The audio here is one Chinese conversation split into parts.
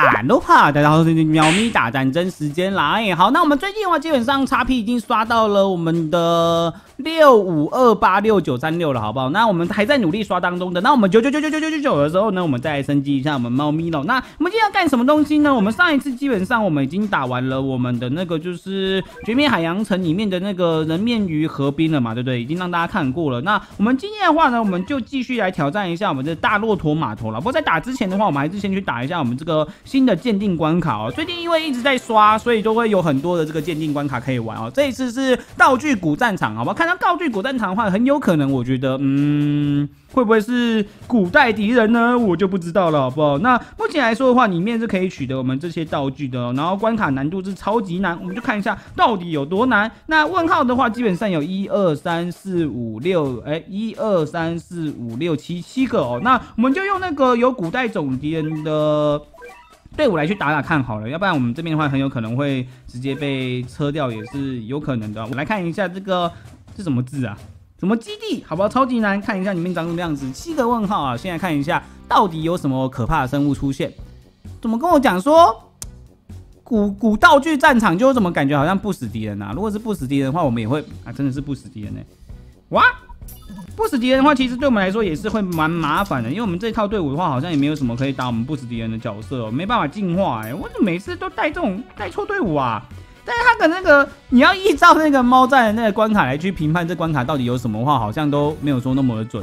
啊，罗哈，大家好，这是喵咪打战争时间来。好，那我们最近的话，基本上叉 P 已经刷到了我们的。六五二八六九三六了，好不好？那我们还在努力刷当中的。那我们九九九九九九九九的时候呢，我们再来升级一下我们猫咪喽。那我们今天要干什么东西呢？我们上一次基本上我们已经打完了我们的那个就是绝灭海洋城里面的那个人面鱼河滨了嘛，对不对？已经让大家看过了。那我们今天的话呢，我们就继续来挑战一下我们的大骆驼码头了。不过在打之前的话，我们还是先去打一下我们这个新的鉴定关卡哦。最近因为一直在刷，所以都会有很多的这个鉴定关卡可以玩哦。这一次是道具古战场，好不好？看到道具古战场的。话很有可能，我觉得，嗯，会不会是古代敌人呢？我就不知道了，好不好？那目前来说的话，里面是可以取得我们这些道具的哦，然后关卡难度是超级难，我们就看一下到底有多难。那问号的话，基本上有一二三四五六，哎，一二三四五六七七个哦。那我们就用那个有古代总敌人的队伍来去打打看好了，要不然我们这边的话很有可能会直接被车掉，也是有可能的。我来看一下这个是什么字啊？什么基地？好不好？超级难，看一下里面长什么样子。七个问号啊！现在看一下，到底有什么可怕的生物出现？怎么跟我讲说古古道具战场，就怎么感觉好像不死敌人啊？如果是不死敌人的话，我们也会啊，真的是不死敌人呢。哇，不死敌人的话，其实对我们来说也是会蛮麻烦的，因为我们这套队伍的话，好像也没有什么可以打我们不死敌人的角色，没办法进化哎。我怎么每次都带这种带错队伍啊？但是他的那个，你要依照那个猫战的那个关卡来去评判这关卡到底有什么话，好像都没有说那么的准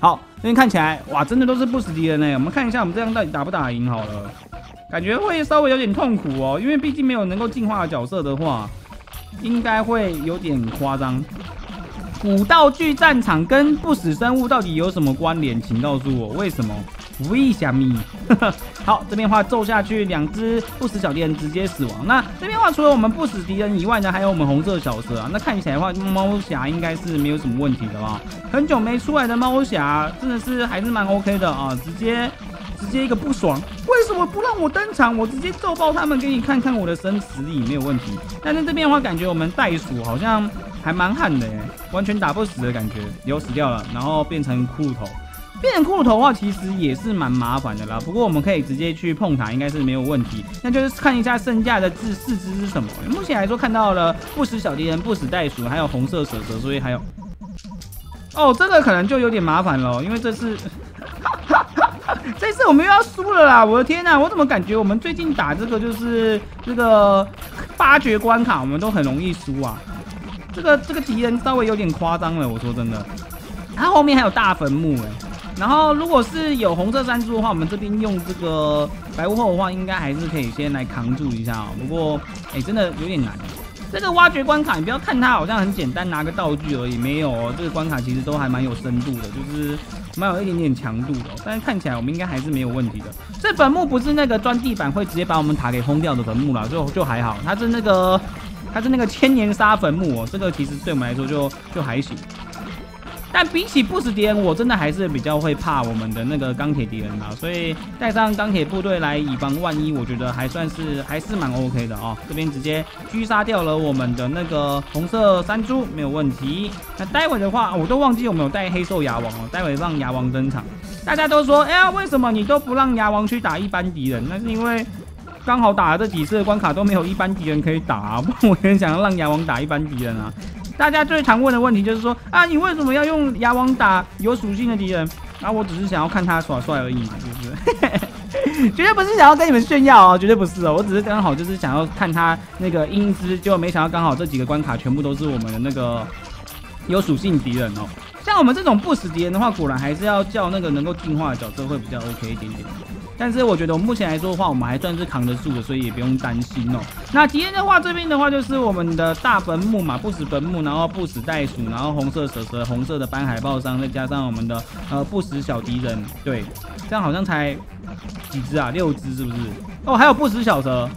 好，这边看起来，哇，真的都是不死敌人呢。我们看一下我们这样到底打不打赢好了，感觉会稍微有点痛苦哦，因为毕竟没有能够进化的角色的话，应该会有点夸张。古道具战场跟不死生物到底有什么关联？请告诉我为什么？为什么？好，这边话揍下去，两只不死小敌人直接死亡。那这边话除了我们不死敌人以外呢，还有我们红色小蛇啊。那看起来的话，猫侠应该是没有什么问题的吧？很久没出来的猫侠，真的是还是蛮 OK 的啊。直接直接一个不爽，为什么不让我登场？我直接揍爆他们，给你看看我的生死力没有问题。但是这边的话，感觉我们袋鼠好像还蛮悍的耶，完全打不死的感觉，有死掉了，然后变成骷髅头。变成骷髅头的话，其实也是蛮麻烦的啦。不过我们可以直接去碰它，应该是没有问题。那就是看一下剩下的字四只是什么。目前来说看到了不死小敌人、不死袋鼠，还有红色蛇蛇，所以还有……哦，这个可能就有点麻烦了，因为这是 这次我们又要输了啦！我的天呐，我怎么感觉我们最近打这个就是这个发掘关卡，我们都很容易输啊？这个这个敌人稍微有点夸张了，我说真的，他后面还有大坟墓哎。然后，如果是有红色山猪的话，我们这边用这个白雾后的话，应该还是可以先来扛住一下哦。不过，哎，真的有点难。这个挖掘关卡，你不要看它好像很简单，拿个道具而已，没有哦。这个关卡其实都还蛮有深度的，就是蛮有一点点强度的。但是看起来我们应该还是没有问题的。这坟墓不是那个钻地板会直接把我们塔给轰掉的坟墓了，就就还好。它是那个，它是那个千年沙坟墓哦。这个其实对我们来说就就还行。但比起不死敌人，我真的还是比较会怕我们的那个钢铁敌人啊，所以带上钢铁部队来以防万一，我觉得还算是还是蛮 OK 的哦。这边直接狙杀掉了我们的那个红色山猪，没有问题。那待会的话，我都忘记有没有带黑兽牙王了。待会让牙王登场，大家都说，哎呀，为什么你都不让牙王去打一般敌人？那是因为刚好打了这几次的关卡都没有一般敌人可以打，不然我很想要让牙王打一般敌人啊。大家最常问的问题就是说啊，你为什么要用牙王打有属性的敌人？啊，我只是想要看他耍帅而已嘛，是不是？绝对不是想要跟你们炫耀哦，绝对不是哦，我只是刚好就是想要看他那个英姿，结果没想到刚好这几个关卡全部都是我们的那个有属性敌人哦。像我们这种不死敌人的话，果然还是要叫那个能够进化的角色会比较 OK 一点点。但是我觉得我目前来说的话，我们还算是扛得住的，所以也不用担心哦。那敌人的话，这边的话就是我们的大坟墓嘛，不死坟墓，然后不死袋鼠，然后红色蛇蛇，红色的斑海豹伤，再加上我们的呃不死小敌人，对，这样好像才几只啊？六只是不是？哦，还有不死小蛇，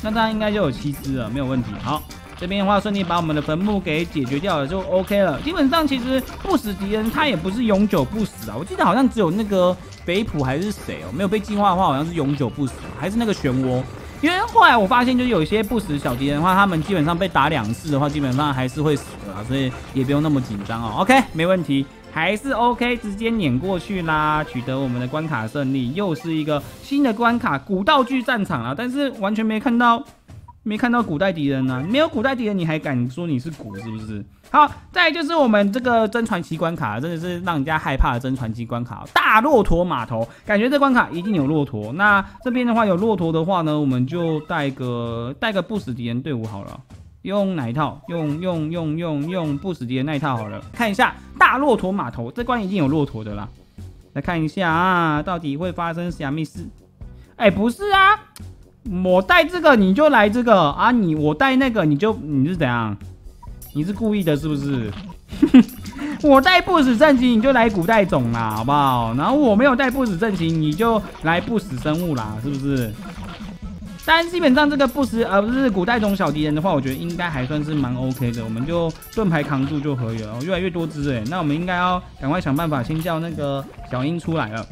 那这样应该就有七只了，没有问题。好。这边的话，顺利把我们的坟墓给解决掉了，就 OK 了。基本上，其实不死敌人他也不是永久不死啊。我记得好像只有那个北普还是谁哦，没有被进化的话，好像是永久不死，还是那个漩涡。因为后来我发现，就有一些不死小敌人的话，他们基本上被打两次的话，基本上还是会死的啊，所以也不用那么紧张哦。OK，没问题，还是 OK，直接碾过去啦，取得我们的关卡胜利，又是一个新的关卡——古道具战场啊！但是完全没看到。没看到古代敌人呢，没有古代敌人，你还敢说你是古是不是？好，再就是我们这个真传奇关卡，真的是让人家害怕的真传奇关卡。大骆驼码头，感觉这关卡一定有骆驼。那这边的话有骆驼的话呢，我们就带个带个不死敌人队伍好了。用哪一套？用用用用用不死敌人那一套好了。看一下大骆驼码头，这关一定有骆驼的啦。来看一下啊，到底会发生什么事？哎，不是啊。我带这个你就来这个啊！你我带那个你就你是怎样？你是故意的，是不是？我带不死阵型你就来古代种啦，好不好？然后我没有带不死阵型你就来不死生物啦，是不是？但基本上这个不死而不是古代种小敌人的话，我觉得应该还算是蛮 OK 的。我们就盾牌扛住就可以了。越来越多只哎，那我们应该要赶快想办法先叫那个小鹰出来了。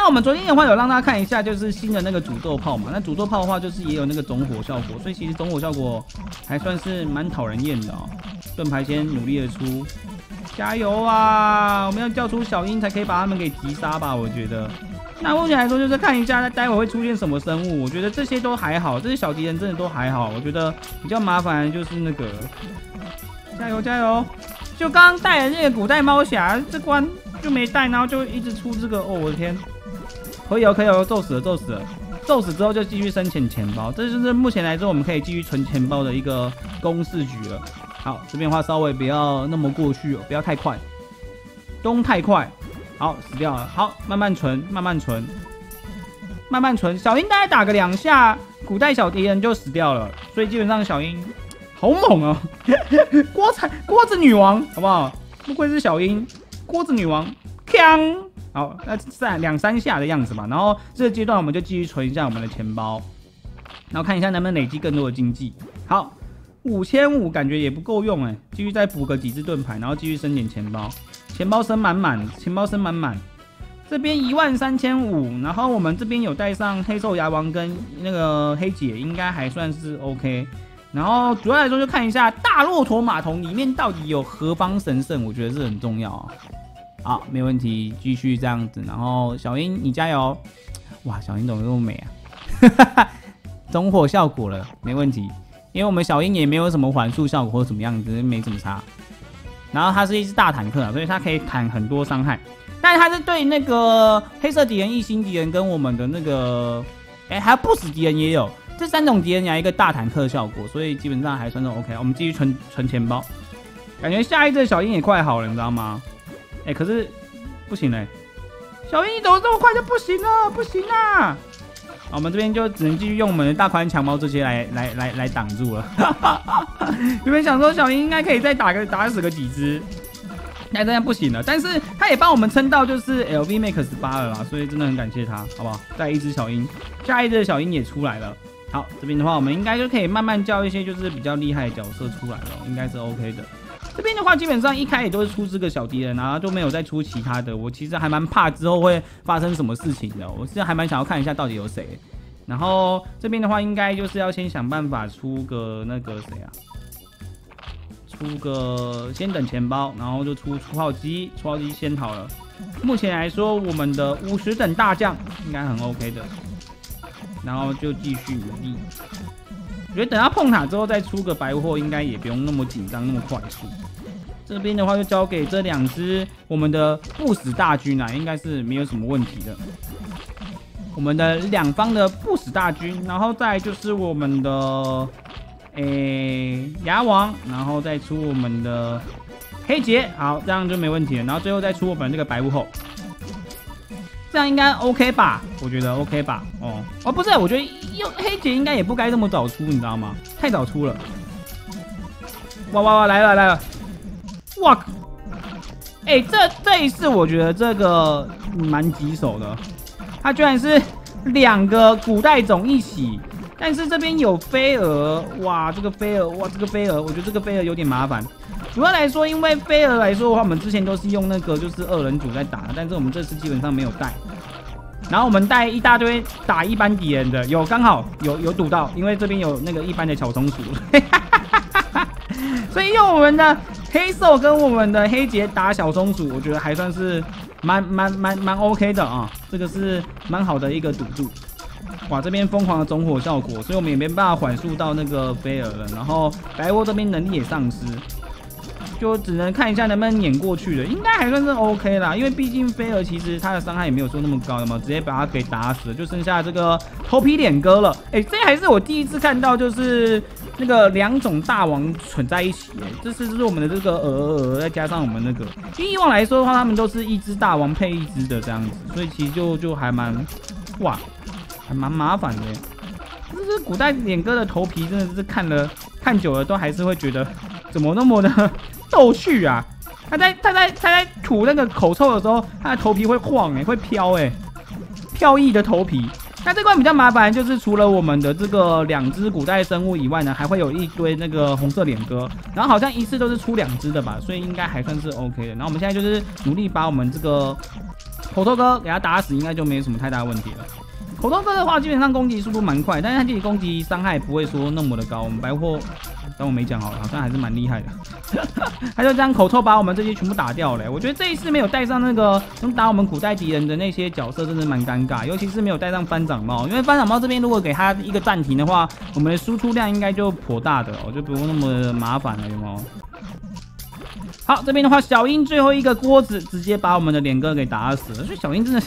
那我们昨天的话有让大家看一下，就是新的那个诅咒炮嘛。那诅咒炮的话，就是也有那个总火效果，所以其实总火效果还算是蛮讨人厌的哦。盾牌先努力的出，加油啊！我们要叫出小鹰才可以把他们给击杀吧？我觉得。那目前来说，就是看一下待会会出现什么生物。我觉得这些都还好，这些小敌人真的都还好。我觉得比较麻烦就是那个，加油加油！就刚刚带的那个古代猫侠这关就没带，然后就一直出这个，哦，我的天！可以哦，可以哦，揍死了，揍死了，揍死之后就继续申请钱包，这就是目前来说我们可以继续存钱包的一个公式局了。好，这边的话稍微不要那么过去哦，不要太快，东太快，好死掉了。好，慢慢存，慢慢存，慢慢存。小鹰大概打个两下，古代小敌人就死掉了，所以基本上小鹰好猛哦，锅菜锅子女王，好不好？不愧是小鹰，锅子女王，锵！好，那三两三下的样子吧。然后这个阶段我们就继续存一下我们的钱包，然后看一下能不能累积更多的经济。好，五千五感觉也不够用哎，继续再补个几只盾牌，然后继续升点钱包，钱包升满满，钱包升满满。这边一万三千五，然后我们这边有带上黑兽牙王跟那个黑姐，应该还算是 OK。然后主要来说就看一下大骆驼马桶里面到底有何方神圣，我觉得是很重要啊。好，没问题，继续这样子。然后小英，你加油！哇，小英怎么那么美啊？哈 哈中火效果了，没问题。因为我们小英也没有什么缓速效果或者怎么样子，没怎么差。然后它是一只大坦克，所以它可以砍很多伤害。但是它是对那个黑色敌人、异星敌人跟我们的那个，哎，还有不死敌人也有这三种敌人有一个大坦克效果，所以基本上还算是 OK。我们继续存存钱包，感觉下一只小英也快好了，你知道吗？哎，可是不行嘞！小英，你怎么这么快就不行了？不行啊！我们这边就只能继续用我们的大宽强猫这些来来来来挡住了。原本想说小英应该可以再打个打死个几只，那这样不行了。但是他也帮我们撑到就是 LV Max 八了啦，所以真的很感谢他，好不好？带一只小鹰，下一只小鹰也出来了。好，这边的话我们应该就可以慢慢叫一些就是比较厉害的角色出来了，应该是 OK 的。这边的话，基本上一开也都是出这个小敌人，然后就没有再出其他的。我其实还蛮怕之后会发生什么事情的，我现在还蛮想要看一下到底有谁。然后这边的话，应该就是要先想办法出个那个谁啊，出个先等钱包，然后就出出号机，出号机先好了。目前来说，我们的五十等大将应该很 OK 的，然后就继续努力。我觉得等他碰塔之后再出个白货，应该也不用那么紧张，那么快速。这边的话就交给这两只我们的不死大军啊，应该是没有什么问题的。我们的两方的不死大军，然后再就是我们的诶牙王，然后再出我们的黑杰，好，这样就没问题了。然后最后再出我们这个白雾后。这样应该 OK 吧？我觉得 OK 吧。哦哦，不是，我觉得又黑姐应该也不该这么早出，你知道吗？太早出了。哇哇哇！来了来了！哇！哎，这这一次我觉得这个蛮棘手的。它居然是两个古代种一起，但是这边有飞蛾。哇，这个飞蛾，哇，这个飞蛾，我觉得这个飞蛾有点麻烦。主要来说，因为飞蛾来说的话，我们之前都是用那个就是二人组在打，但是我们这次基本上没有带。然后我们带一大堆打一般敌人的，有刚好有有堵到，因为这边有那个一般的小松鼠，所以用我们的黑兽跟我们的黑杰打小松鼠，我觉得还算是蛮蛮蛮蛮 OK 的啊，这个是蛮好的一个赌注。哇，这边疯狂的总火效果，所以我们也没办法缓速到那个菲尔了。然后白窝这边能力也丧失，就只能看一下能不能碾过去了。应该还算是 OK 啦，因为毕竟菲尔其实他的伤害也没有说那么高的嘛，直接把他给打死了，就剩下这个头皮脸哥了。哎，这还是我第一次看到，就是那个两种大王存在一起。哎，这次是我们的这个鹅鹅鹅，再加上我们那个，以往来说的话，他们都是一只大王配一只的这样子，所以其实就就还蛮哇。还蛮麻烦的，就是古代脸哥的头皮真的是看了看久了都还是会觉得怎么那么的逗趣啊！他在他在他在吐那个口臭的时候，他的头皮会晃哎，会飘哎，飘逸的头皮。那这关比较麻烦，就是除了我们的这个两只古代生物以外呢，还会有一堆那个红色脸哥，然后好像一次都是出两只的吧，所以应该还算是 OK 的。然后我们现在就是努力把我们这个口臭哥给他打死，应该就没什么太大问题了。口头哥的话，基本上攻击速度蛮快，但是他自己攻击伤害不会说那么的高。我们白货，当我没讲好，好像还是蛮厉害的。他就这样口臭把我们这些全部打掉了。我觉得这一次没有带上那个能打我们古代敌人的那些角色，真的蛮尴尬。尤其是没有带上翻掌帽，因为翻掌帽这边如果给他一个暂停的话，我们的输出量应该就颇大的，我就不用那么麻烦了，有没有？好，这边的话，小英最后一个锅子直接把我们的脸哥给打死了，所以小英真的。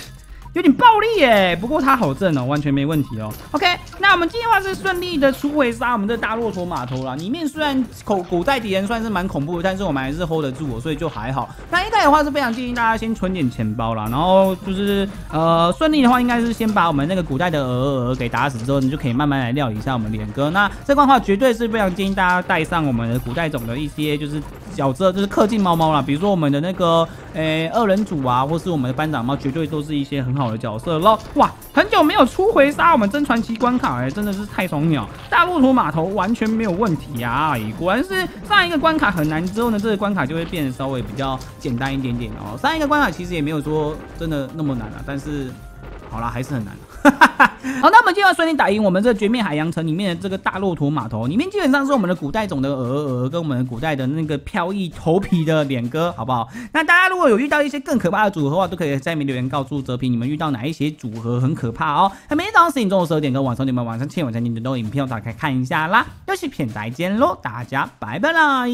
有点暴力耶，不过他好正哦，完全没问题哦。OK，那我们今天的话是顺利的出回杀我们这大骆驼码头了。里面虽然口古代敌人算是蛮恐怖的，但是我们还是 hold 得住，所以就还好。那一代的话是非常建议大家先存点钱包啦，然后就是呃顺利的话应该是先把我们那个古代的鹅鹅给打死之后，你就可以慢慢来料理一下我们脸哥。那这关的话绝对是非常建议大家带上我们的古代种的一些就是角色，就是氪金猫猫啦，比如说我们的那个诶二人组啊，或是我们的班长猫，绝对都是一些很好。的角色喽，哇，很久没有出回杀我们真传奇关卡哎，真的是太爽鸟，大骆驼码头完全没有问题啊，果然是上一个关卡很难之后呢，这个关卡就会变得稍微比较简单一点点哦。上一个关卡其实也没有说真的那么难啊，但是好啦，还是很难。好，那我们就要顺利打赢我们这绝灭海洋城里面的这个大骆驼码头，里面基本上是我们的古代种的鹅鹅跟我们古代的那个飘逸头皮的脸哥，好不好？那大家如果有遇到一些更可怕的组合的话，都可以在下面留言告诉泽平，你们遇到哪一些组合很可怕哦。那每天早上十点钟的十二点跟晚上你们晚上七点晚上你们都有影片，打开看一下啦。又是片再见喽，大家拜拜啦！